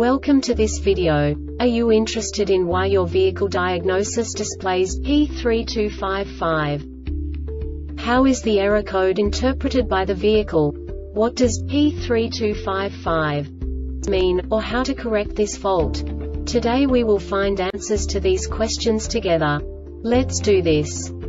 Welcome to this video. Are you interested in why your vehicle diagnosis displays P3255? How is the error code interpreted by the vehicle? What does P3255 mean, or how to correct this fault? Today we will find answers to these questions together. Let's do this.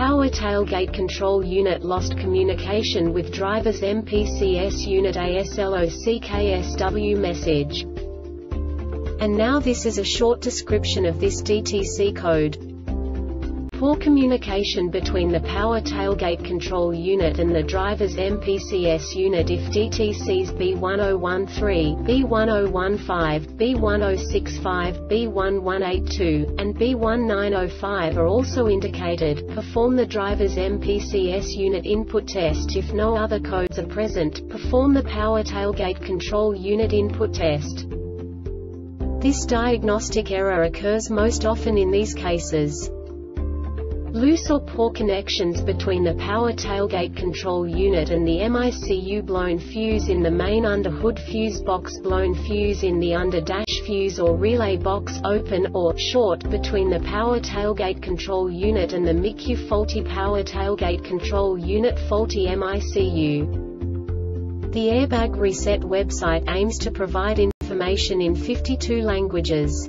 Power tailgate control unit lost communication with driver's MPCS unit ASLOCKSW message. And now this is a short description of this DTC code. Poor communication between the power tailgate control unit and the driver's MPCS unit if DTCs B1013, B1015, B1065, B1182, and B1905 are also indicated, perform the driver's MPCS unit input test if no other codes are present, perform the power tailgate control unit input test. This diagnostic error occurs most often in these cases. Loose or poor connections between the power tailgate control unit and the MICU blown fuse in the main under-hood fuse box blown fuse in the under-dash fuse or relay box open or short between the power tailgate control unit and the MICU faulty power tailgate control unit faulty MICU. The Airbag Reset website aims to provide information in 52 languages.